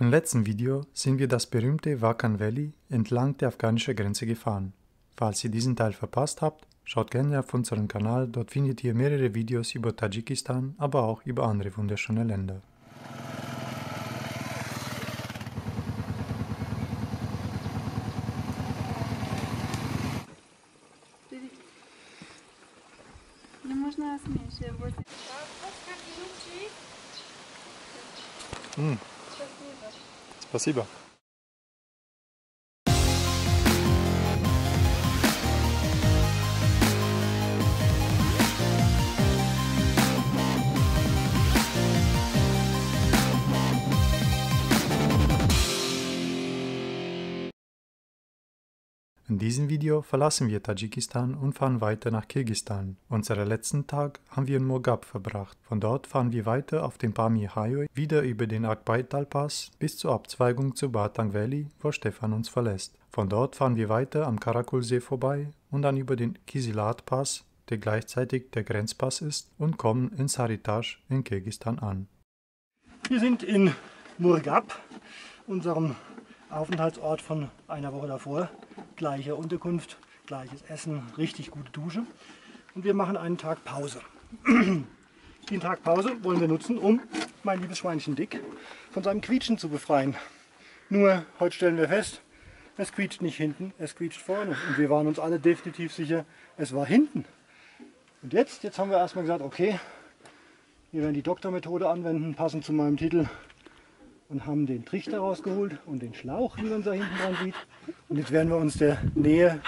Im letzten Video sind wir das berühmte Wakan Valley entlang der afghanischen Grenze gefahren. Falls ihr diesen Teil verpasst habt, schaut gerne auf unseren Kanal, dort findet ihr mehrere Videos über Tadschikistan, aber auch über andere wunderschöne Länder. Спасибо. Diesem Video verlassen wir Tadschikistan und fahren weiter nach Kirgisistan. Unseren letzten Tag haben wir in Mogab verbracht. Von dort fahren wir weiter auf dem Pamir Highway, wieder über den Akbaital Pass bis zur Abzweigung zu Batang Valley, wo Stefan uns verlässt. Von dort fahren wir weiter am Karakulsee vorbei und dann über den Kisilat Pass, der gleichzeitig der Grenzpass ist, und kommen in Saritash in Kirgisistan an. Wir sind in Murgab, unserem Aufenthaltsort von einer Woche davor. Gleiche Unterkunft, gleiches Essen, richtig gute Dusche. Und wir machen einen Tag Pause. Den Tag Pause wollen wir nutzen, um mein liebes Schweinchen Dick von seinem Quietschen zu befreien. Nur heute stellen wir fest, es quietscht nicht hinten, es quietscht vorne. Und wir waren uns alle definitiv sicher, es war hinten. Und jetzt, jetzt haben wir erstmal gesagt, okay, wir werden die Doktormethode anwenden, passend zu meinem Titel und haben den Trichter rausgeholt und den Schlauch, wie man da hinten dran sieht. Und jetzt werden wir uns der Nähe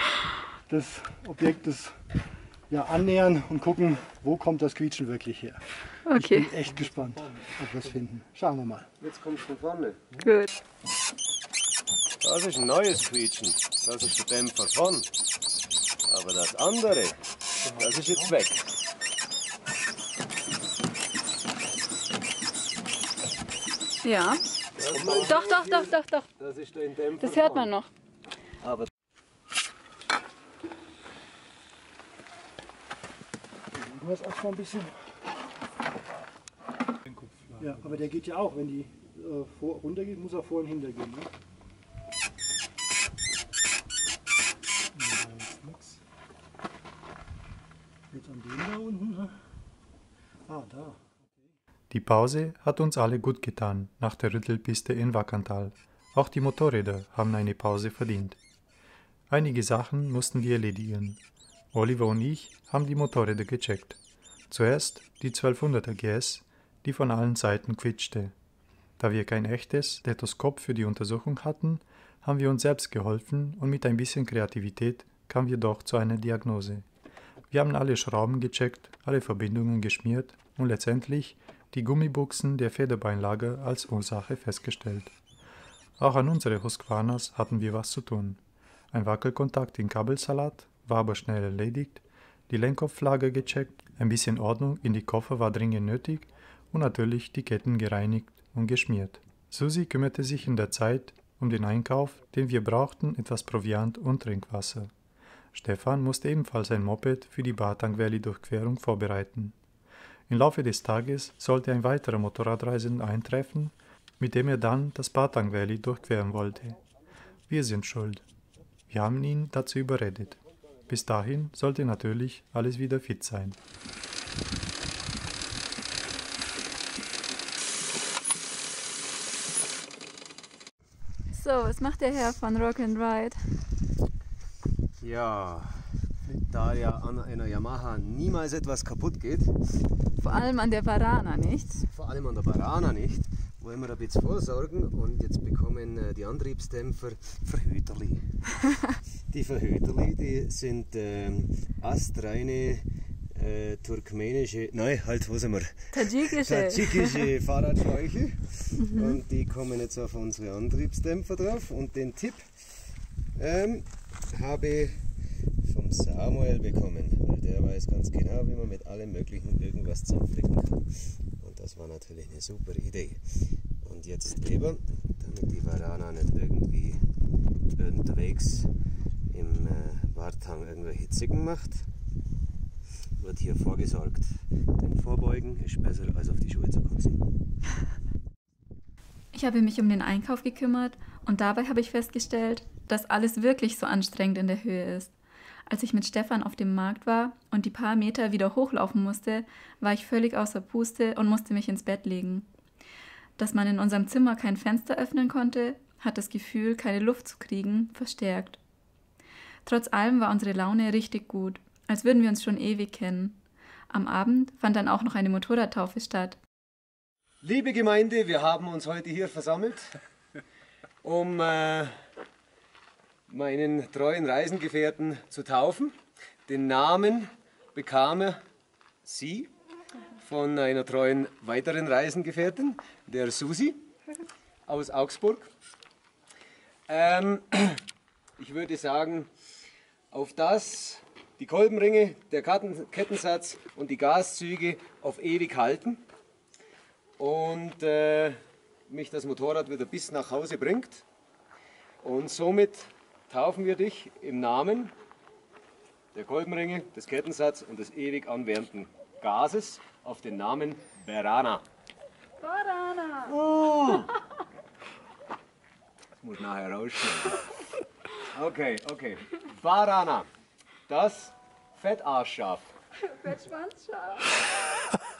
des Objektes ja, annähern und gucken, wo kommt das Quietschen wirklich her. Okay. Ich bin echt gespannt, ob wir es finden. Schauen wir mal. Jetzt kommt von vorne. Gut. Das ist ein neues Quietschen. Das ist der Dämpfer von. Aber das andere, das ist jetzt weg. Ja. Doch, doch, doch, doch, doch. Das ist der Dämpfer Das hört man noch. Aber Du hast erstmal ein bisschen. Ja, aber der geht ja auch, wenn die äh, vor, runter geht, muss er vor und hinter gehen. Ne? Ja, ist nix. Jetzt an dem da unten. ne? Ah, da. Die Pause hat uns alle gut getan nach der Rüttelpiste in Wackantal. Auch die Motorräder haben eine Pause verdient. Einige Sachen mussten wir erledigen. Oliver und ich haben die Motorräder gecheckt. Zuerst die 1200er GS, die von allen Seiten quietschte. Da wir kein echtes Stethoskop für die Untersuchung hatten, haben wir uns selbst geholfen und mit ein bisschen Kreativität kamen wir doch zu einer Diagnose. Wir haben alle Schrauben gecheckt, alle Verbindungen geschmiert und letztendlich die Gummibuchsen der Federbeinlager als Ursache festgestellt. Auch an unsere Husqvarnas hatten wir was zu tun. Ein Wackelkontakt in Kabelsalat war aber schnell erledigt, die Lenkkopflager gecheckt, ein bisschen Ordnung in die Koffer war dringend nötig und natürlich die Ketten gereinigt und geschmiert. Susi kümmerte sich in der Zeit um den Einkauf, den wir brauchten, etwas Proviant und Trinkwasser. Stefan musste ebenfalls ein Moped für die Batang Valley Durchquerung vorbereiten. Im Laufe des Tages sollte ein weiterer Motorradreisender eintreffen, mit dem er dann das Batang Valley durchqueren wollte. Wir sind schuld. Wir haben ihn dazu überredet. Bis dahin sollte natürlich alles wieder fit sein. So, was macht der Herr von Rock and Ride? ja, da ja an einer Yamaha niemals etwas kaputt geht, Vor allem an der Varana, nicht? vor allem an der Barana nicht, wollen wir ein bisschen vorsorgen und jetzt bekommen äh, die Antriebsdämpfer Verhüterli. die Verhüterli, die sind ähm, astreine äh, turkmenische, nein, halt, wo sind wir? Tadschikische. tadschikische Fahrradschläuche und die kommen jetzt auf unsere Antriebsdämpfer drauf und den Tipp ähm, habe vom Samuel bekommen, weil der weiß ganz genau, wie man mit allem möglichen irgendwas zusammenflicken kann und das war natürlich eine super Idee und jetzt eben, damit die Varana nicht irgendwie unterwegs im äh, Warthang irgendwelche Zicken macht, wird hier vorgesorgt. Denn Vorbeugen ist besser als auf die Schuhe zu kotzen. Ich habe mich um den Einkauf gekümmert und dabei habe ich festgestellt, dass alles wirklich so anstrengend in der Höhe ist. Als ich mit Stefan auf dem Markt war und die paar Meter wieder hochlaufen musste, war ich völlig außer Puste und musste mich ins Bett legen. Dass man in unserem Zimmer kein Fenster öffnen konnte, hat das Gefühl, keine Luft zu kriegen, verstärkt. Trotz allem war unsere Laune richtig gut, als würden wir uns schon ewig kennen. Am Abend fand dann auch noch eine Motorradtaufe statt. Liebe Gemeinde, wir haben uns heute hier versammelt, um äh, meinen treuen Reisengefährten zu taufen. Den Namen bekam sie von einer treuen weiteren Reisengefährtin, der Susi aus Augsburg. Ähm, ich würde sagen, auf das die Kolbenringe, der Kettensatz und die Gaszüge auf ewig halten und äh, mich das Motorrad wieder bis nach Hause bringt. Und somit taufen wir dich im Namen der Kolbenringe, des Kettensatzes und des ewig anwärmenden Gases auf den Namen Berana. Berana! Oh. Das muss nachher rausschneiden. Okay, okay. Barana. Das Fettarschschaf. Fettschwanzschaf.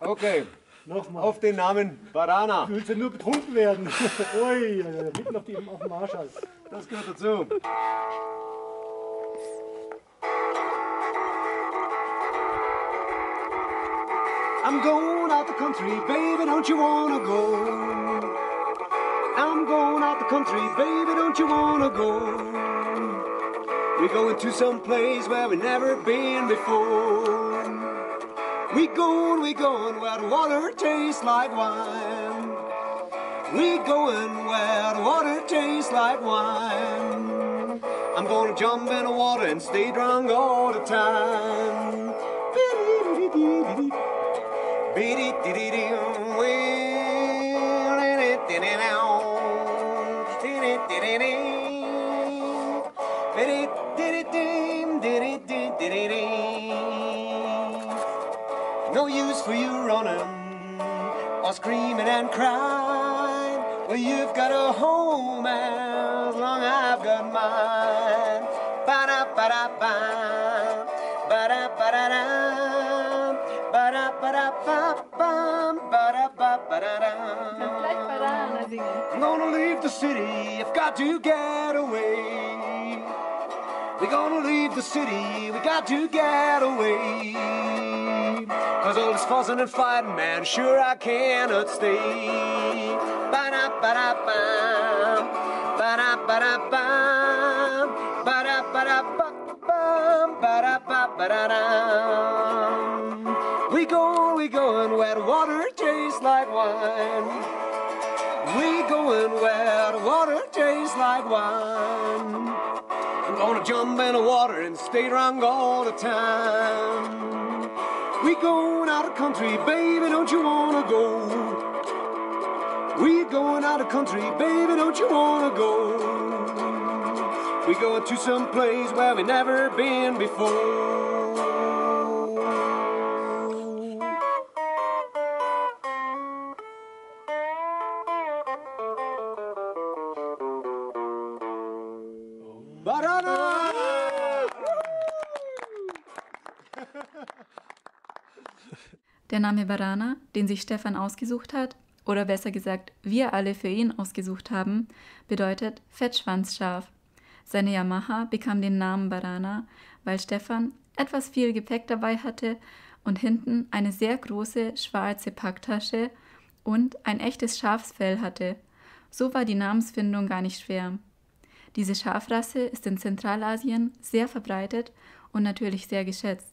Okay. Nochmal. Auf den Namen Barana. Du willst ja nur betrunken werden. Ui, mitten auf, die, auf dem Marschall. Das gehört dazu. I'm going out the country, baby, don't you wanna go? I'm going out the country, baby, don't you wanna go? We're going to some place where we've never been before. We going, we going where the water tastes like wine. We going where the water tastes like wine. I'm gonna jump in the water and stay drunk all the time. on are screaming and crying. Well, you've got a home as long I've got mine. Ba da ba da ba, ba da ba da da, ba da ba da ba ba, ba da ba ba da da. I'm gonna leave the city. I've got to get away. We're gonna leave the city, we got to get away. Cause all this fussing and fighting, man, sure I cannot stay. Ba-da-ba-da-bam, ba-da-ba-da-bam, ba-da-ba-da-ba-bam, ba-da-ba-ba-da-dam. We going, we going where water tastes like wine. We going where water tastes like wine. Gonna jump in the water and stay drunk all the time. We going out of country, baby, don't you wanna go? We going out of country, baby, don't you wanna go? We going to some place where we never been before. Name Barana, den sich Stefan ausgesucht hat, oder besser gesagt, wir alle für ihn ausgesucht haben, bedeutet Fettschwanzschaf. Seine Yamaha bekam den Namen Barana, weil Stefan etwas viel Gepäck dabei hatte und hinten eine sehr große schwarze Packtasche und ein echtes Schafsfell hatte. So war die Namensfindung gar nicht schwer. Diese Schafrasse ist in Zentralasien sehr verbreitet und natürlich sehr geschätzt.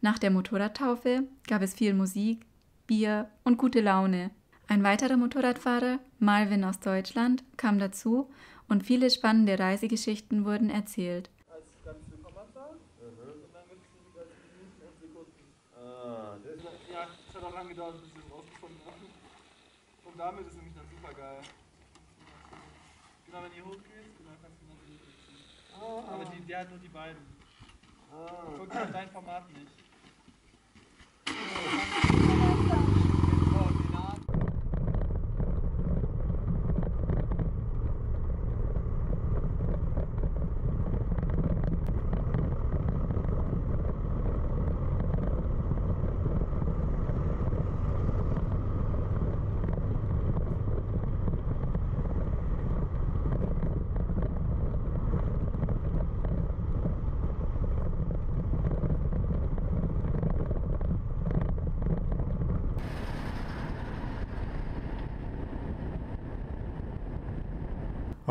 Nach der Motorradtaufe gab es viel Musik, Bier und gute Laune. Ein weiterer Motorradfahrer, Malvin aus Deutschland, kam dazu und viele spannende Reisegeschichten wurden erzählt. Ah, Ja, es hat auch lange gedauert, bis wir das rausgefunden haben. Und damit ist nämlich dann super geil. Genau, wenn ihr hochgehst, genau, kannst du genau hochziehen. Aber die, der hat nur die beiden. Guck mal, dein Format nicht. Thank you.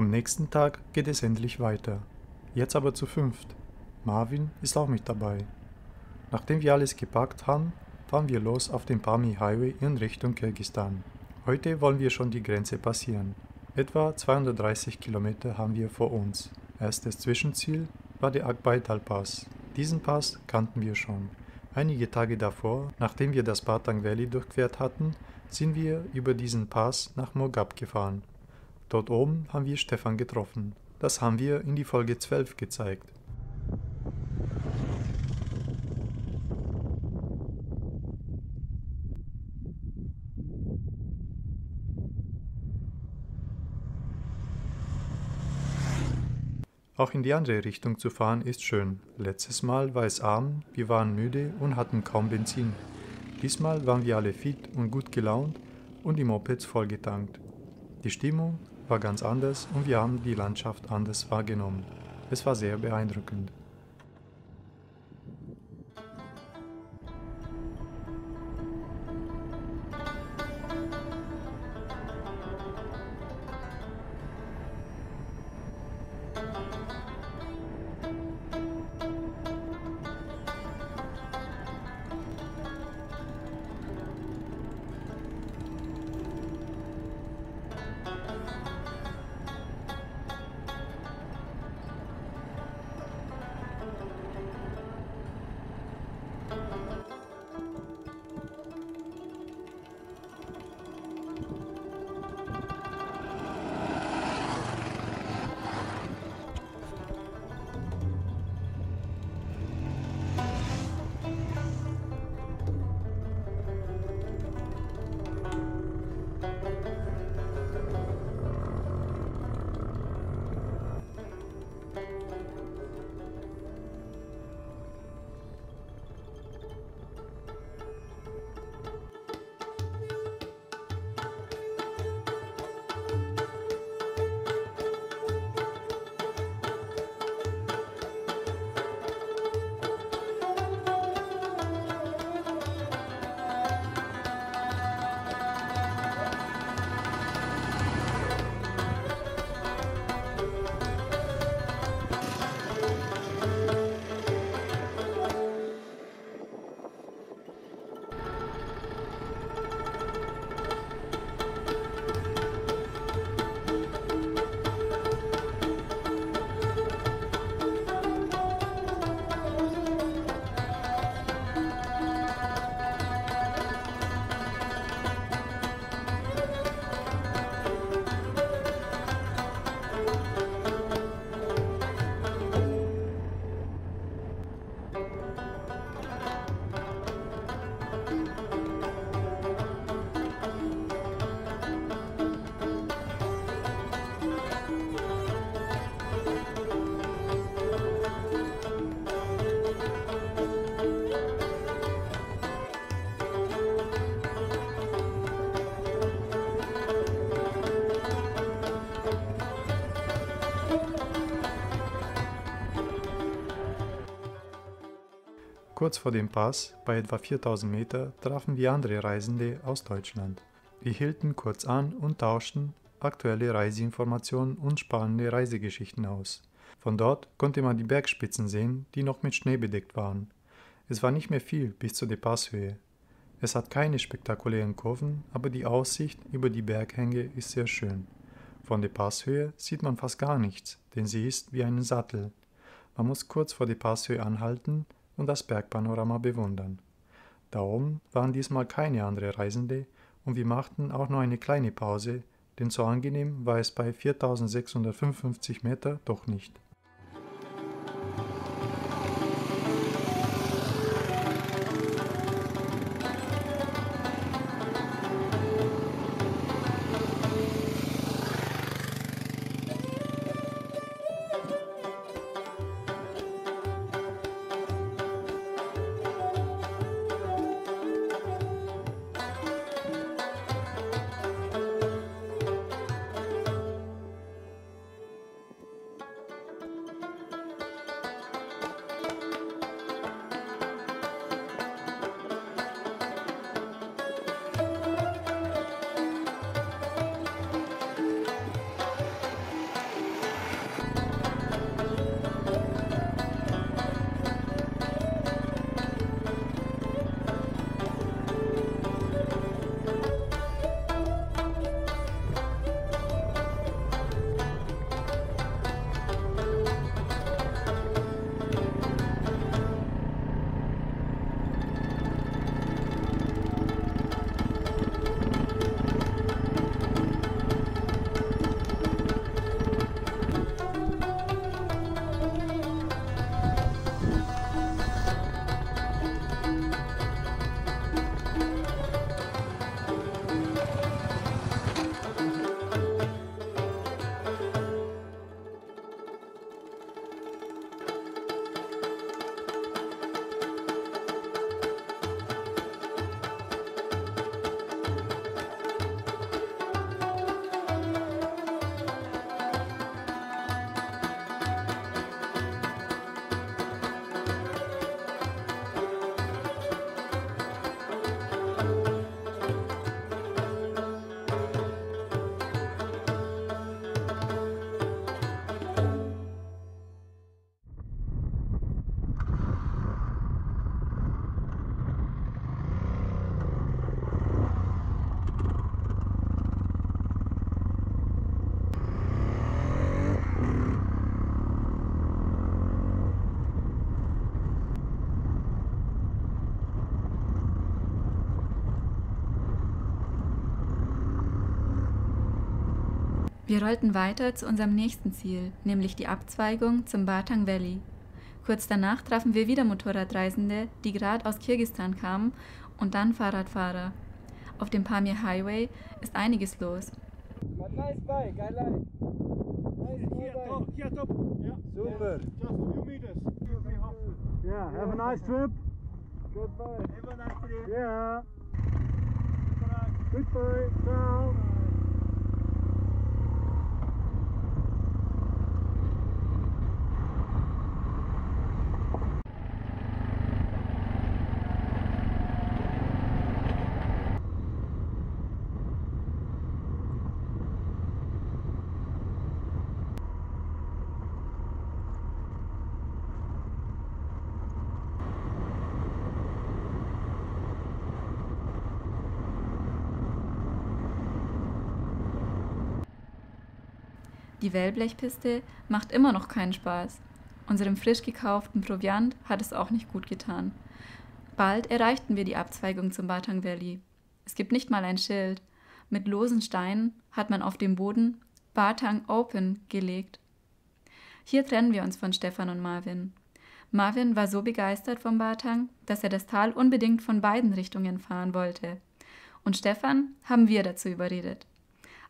Am nächsten Tag geht es endlich weiter. Jetzt aber zu fünft. Marvin ist auch mit dabei. Nachdem wir alles gepackt haben, fahren wir los auf dem Pami Highway in Richtung Kirgistan. Heute wollen wir schon die Grenze passieren. Etwa 230 Kilometer haben wir vor uns. Erstes Zwischenziel war der Akbaital Pass. Diesen Pass kannten wir schon. Einige Tage davor, nachdem wir das Batang Valley durchquert hatten, sind wir über diesen Pass nach Mogab gefahren. Dort oben haben wir Stefan getroffen. Das haben wir in die Folge 12 gezeigt. Auch in die andere Richtung zu fahren ist schön. Letztes Mal war es arm, wir waren müde und hatten kaum Benzin. Diesmal waren wir alle fit und gut gelaunt und die Mopeds vollgetankt. Die Stimmung war ganz anders und wir haben die Landschaft anders wahrgenommen. Es war sehr beeindruckend. Kurz vor dem Pass, bei etwa 4000 Meter, trafen wir andere Reisende aus Deutschland. Wir hielten kurz an und tauschten aktuelle Reiseinformationen und spannende Reisegeschichten aus. Von dort konnte man die Bergspitzen sehen, die noch mit Schnee bedeckt waren. Es war nicht mehr viel bis zu der Passhöhe. Es hat keine spektakulären Kurven, aber die Aussicht über die Berghänge ist sehr schön. Von der Passhöhe sieht man fast gar nichts, denn sie ist wie ein Sattel. Man muss kurz vor der Passhöhe anhalten und das Bergpanorama bewundern. Da oben waren diesmal keine anderen Reisende und wir machten auch nur eine kleine Pause, denn so angenehm war es bei 4655 Meter doch nicht. Wir rollten weiter zu unserem nächsten Ziel, nämlich die Abzweigung zum Batang Valley. Kurz danach trafen wir wieder Motorradreisende, die gerade aus Kirgistan kamen, und dann Fahrradfahrer. Auf dem Pamir Highway ist einiges los. Super. Yeah, have a nice trip. Goodbye. Have a nice day. Yeah. Goodbye. Ciao. Die Wellblechpiste macht immer noch keinen Spaß. Unserem frisch gekauften Proviant hat es auch nicht gut getan. Bald erreichten wir die Abzweigung zum Batang Valley. Es gibt nicht mal ein Schild. Mit losen Steinen hat man auf dem Boden Batang Open gelegt. Hier trennen wir uns von Stefan und Marvin. Marvin war so begeistert vom Batang, dass er das Tal unbedingt von beiden Richtungen fahren wollte. Und Stefan haben wir dazu überredet.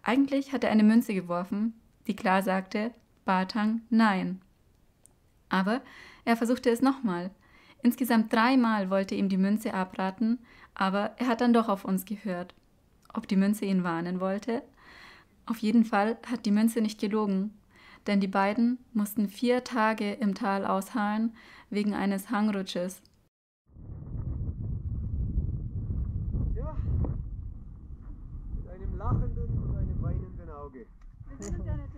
Eigentlich hat er eine Münze geworfen, die klar sagte, Batang nein. Aber er versuchte es nochmal. Insgesamt dreimal wollte ihm die Münze abraten, aber er hat dann doch auf uns gehört. Ob die Münze ihn warnen wollte? Auf jeden Fall hat die Münze nicht gelogen, denn die beiden mussten vier Tage im Tal ausharren wegen eines Hangrutsches. Ja. Mit einem lachenden und einem weinenden Auge. Wir uns ja in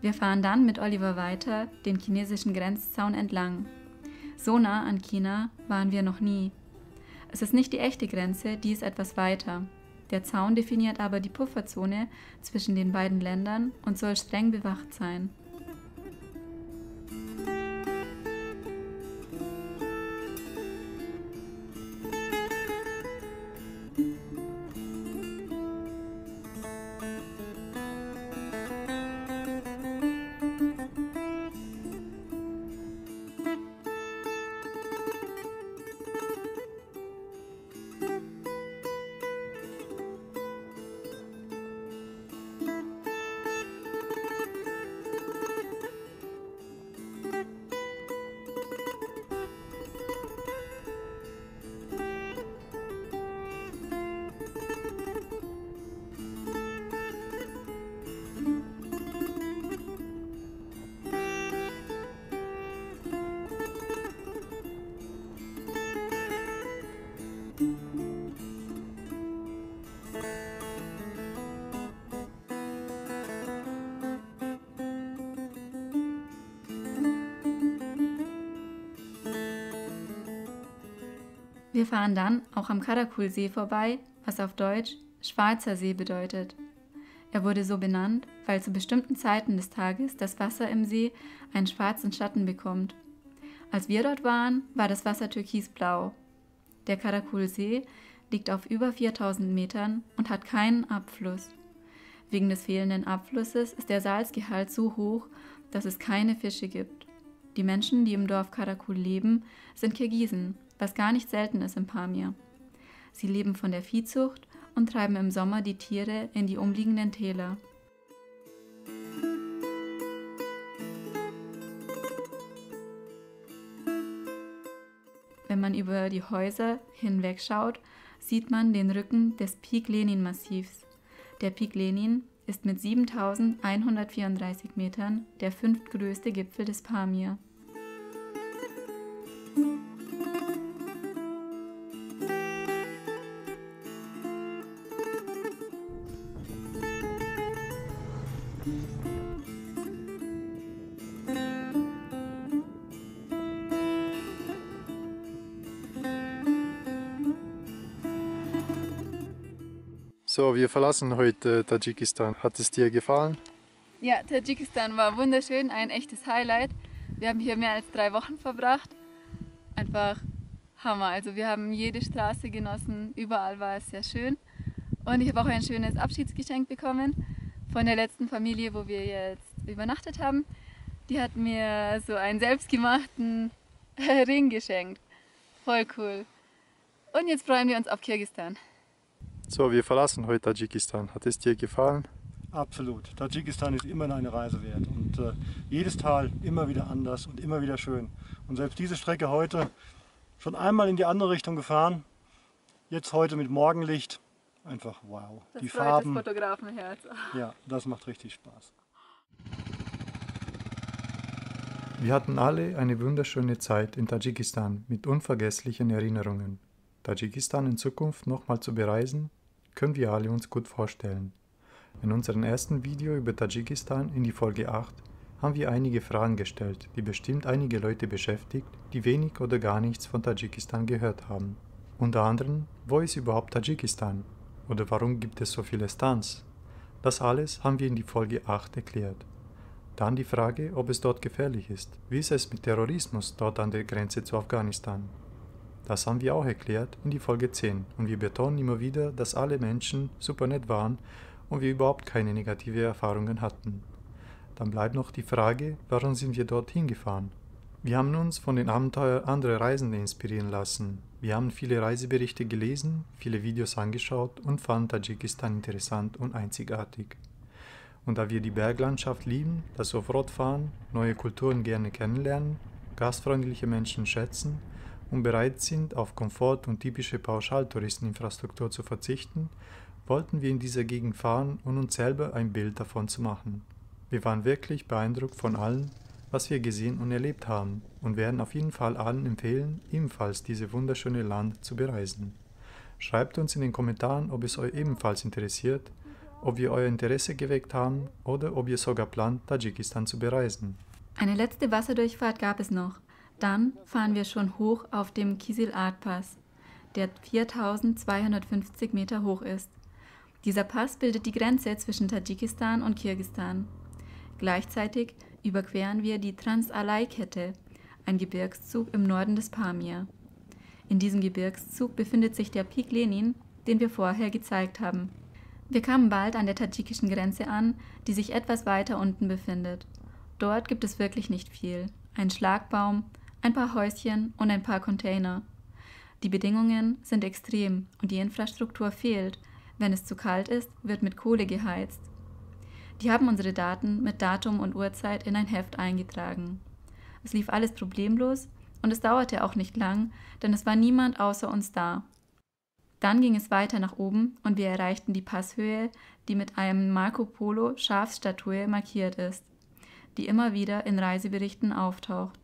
Wir fahren dann mit Oliver weiter den chinesischen Grenzzaun entlang. So nah an China waren wir noch nie. Es ist nicht die echte Grenze, die ist etwas weiter. Der Zaun definiert aber die Pufferzone zwischen den beiden Ländern und soll streng bewacht sein. Wir fahren dann auch am Karakulsee vorbei, was auf Deutsch Schwarzer See bedeutet. Er wurde so benannt, weil zu bestimmten Zeiten des Tages das Wasser im See einen schwarzen Schatten bekommt. Als wir dort waren, war das Wasser türkisblau. Der Karakulsee liegt auf über 4000 Metern und hat keinen Abfluss. Wegen des fehlenden Abflusses ist der Salzgehalt so hoch, dass es keine Fische gibt. Die Menschen, die im Dorf Karakul leben, sind Kirgisen, was gar nicht selten ist in Pamir. Sie leben von der Viehzucht und treiben im Sommer die Tiere in die umliegenden Täler. Wenn man über die Häuser hinwegschaut, sieht man den Rücken des Pik Lenin Massivs. Der Pik Lenin ist mit 7134 Metern der fünftgrößte Gipfel des Pamir. So, wir verlassen heute Tadschikistan. Hat es dir gefallen? Ja, Tadschikistan war wunderschön, ein echtes Highlight. Wir haben hier mehr als drei Wochen verbracht. Einfach Hammer. Also wir haben jede Straße genossen, überall war es sehr schön. Und ich habe auch ein schönes Abschiedsgeschenk bekommen von der letzten Familie, wo wir jetzt übernachtet haben. Die hat mir so einen selbstgemachten Ring geschenkt. Voll cool. Und jetzt freuen wir uns auf Kirgistan. So, wir verlassen heute Tadschikistan. Hat es dir gefallen? Absolut. Tadschikistan ist immer eine Reise wert und äh, jedes Tal immer wieder anders und immer wieder schön. Und selbst diese Strecke heute schon einmal in die andere Richtung gefahren, jetzt heute mit Morgenlicht. Einfach wow. Das die Farben. das Fotografenherz. Ja, das macht richtig Spaß. Wir hatten alle eine wunderschöne Zeit in Tadschikistan mit unvergesslichen Erinnerungen. Tadschikistan in Zukunft nochmal zu bereisen, können wir alle uns gut vorstellen. In unserem ersten Video über Tadschikistan in die Folge 8 haben wir einige Fragen gestellt, die bestimmt einige Leute beschäftigt, die wenig oder gar nichts von Tadschikistan gehört haben. Unter anderem, wo ist überhaupt Tadschikistan? Oder warum gibt es so viele Stans? Das alles haben wir in die Folge 8 erklärt. Dann die Frage, ob es dort gefährlich ist. Wie ist es mit Terrorismus dort an der Grenze zu Afghanistan? Das haben wir auch erklärt in die Folge 10 und wir betonen immer wieder, dass alle Menschen super nett waren und wir überhaupt keine negative Erfahrungen hatten. Dann bleibt noch die Frage, warum sind wir dorthin gefahren? Wir haben uns von den Abenteuern anderer Reisende inspirieren lassen. Wir haben viele Reiseberichte gelesen, viele Videos angeschaut und fanden Tadschikistan interessant und einzigartig. Und da wir die Berglandschaft lieben, das Offroad-Fahren, neue Kulturen gerne kennenlernen, gastfreundliche Menschen schätzen und bereit sind, auf Komfort und typische Pauschaltouristeninfrastruktur zu verzichten, wollten wir in dieser Gegend fahren und uns selber ein Bild davon zu machen. Wir waren wirklich beeindruckt von allem, was wir gesehen und erlebt haben und werden auf jeden Fall allen empfehlen, ebenfalls dieses wunderschöne Land zu bereisen. Schreibt uns in den Kommentaren, ob es euch ebenfalls interessiert, ob wir euer Interesse geweckt haben oder ob ihr sogar plant, Tadschikistan zu bereisen. Eine letzte Wasserdurchfahrt gab es noch. Dann fahren wir schon hoch auf dem Kisil Art Pass, der 4250 Meter hoch ist. Dieser Pass bildet die Grenze zwischen Tadschikistan und Kirgistan. Gleichzeitig überqueren wir die Transalai-Kette, ein Gebirgszug im Norden des Pamir. In diesem Gebirgszug befindet sich der Pik Lenin, den wir vorher gezeigt haben. Wir kamen bald an der tadschikischen Grenze an, die sich etwas weiter unten befindet. Dort gibt es wirklich nicht viel. Ein Schlagbaum, ein paar Häuschen und ein paar Container. Die Bedingungen sind extrem und die Infrastruktur fehlt. Wenn es zu kalt ist, wird mit Kohle geheizt. Die haben unsere Daten mit Datum und Uhrzeit in ein Heft eingetragen. Es lief alles problemlos und es dauerte auch nicht lang, denn es war niemand außer uns da. Dann ging es weiter nach oben und wir erreichten die Passhöhe, die mit einem Marco Polo Schafsstatue markiert ist, die immer wieder in Reiseberichten auftaucht.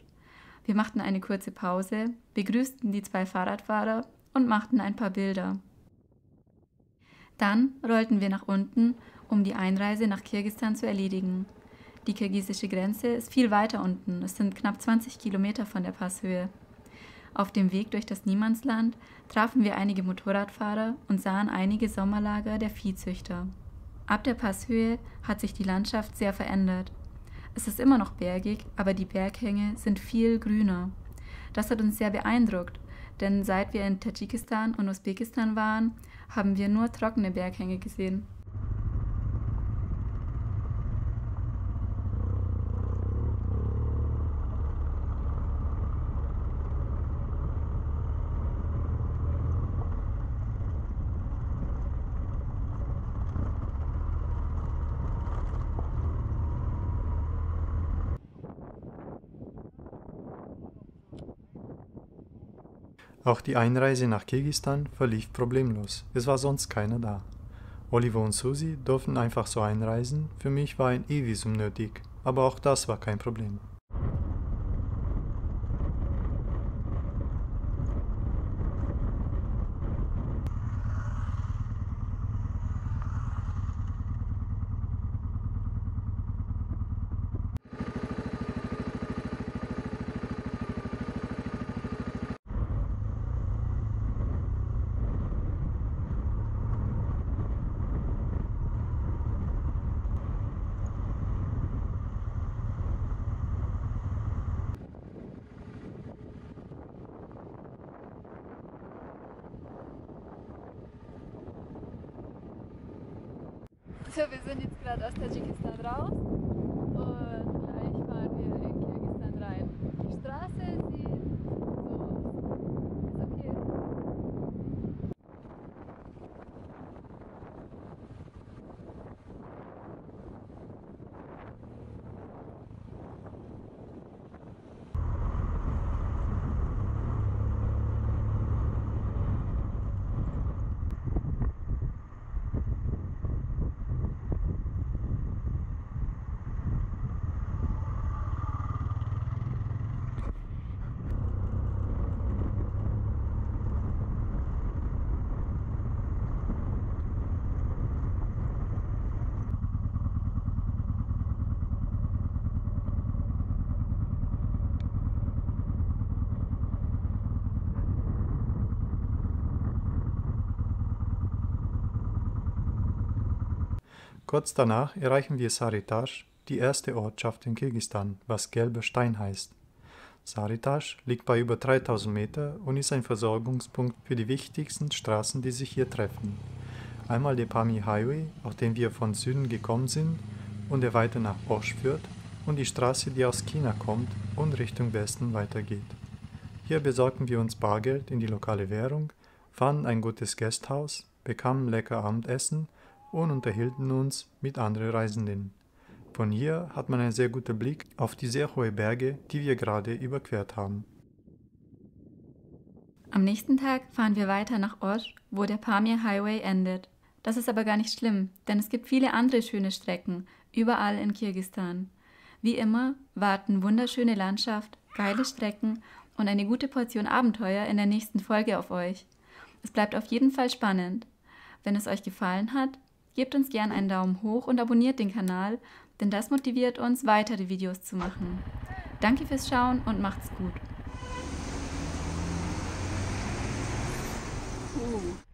Wir machten eine kurze Pause, begrüßten die zwei Fahrradfahrer und machten ein paar Bilder. Dann rollten wir nach unten, um die Einreise nach Kirgisistan zu erledigen. Die kirgisische Grenze ist viel weiter unten, es sind knapp 20 Kilometer von der Passhöhe. Auf dem Weg durch das Niemandsland trafen wir einige Motorradfahrer und sahen einige Sommerlager der Viehzüchter. Ab der Passhöhe hat sich die Landschaft sehr verändert. Es ist immer noch bergig, aber die Berghänge sind viel grüner. Das hat uns sehr beeindruckt, denn seit wir in Tadschikistan und Usbekistan waren, haben wir nur trockene Berghänge gesehen. Auch die Einreise nach Kirgisistan verlief problemlos. Es war sonst keiner da. Oliver und Susi durften einfach so einreisen. Für mich war ein E-Visum nötig, aber auch das war kein Problem. Also wir sind jetzt gerade aus Tadschikistan raus und gleich fahren wir in Kirgisistan rein. Die Straße sieht so aus. Ist okay. Kurz danach erreichen wir Saritash, die erste Ortschaft in Kirgisistan, was Gelber Stein heißt. Saritash liegt bei über 3000 Meter und ist ein Versorgungspunkt für die wichtigsten Straßen, die sich hier treffen. Einmal der Pami Highway, auf den wir von Süden gekommen sind und der weiter nach Osch führt, und die Straße, die aus China kommt und Richtung Westen weitergeht. Hier besorgten wir uns Bargeld in die lokale Währung, fanden ein gutes Gasthaus, bekamen lecker Abendessen und unterhielten uns mit anderen Reisenden. Von hier hat man einen sehr guten Blick auf die sehr hohen Berge, die wir gerade überquert haben. Am nächsten Tag fahren wir weiter nach Osch, wo der Pamir Highway endet. Das ist aber gar nicht schlimm, denn es gibt viele andere schöne Strecken, überall in Kirgisistan. Wie immer warten wunderschöne Landschaft, geile Strecken und eine gute Portion Abenteuer in der nächsten Folge auf euch. Es bleibt auf jeden Fall spannend. Wenn es euch gefallen hat, gebt uns gern einen Daumen hoch und abonniert den Kanal, denn das motiviert uns, weitere Videos zu machen. Danke fürs Schauen und macht's gut. Uh.